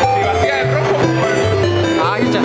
Sebastián, rojo. Ah, ya,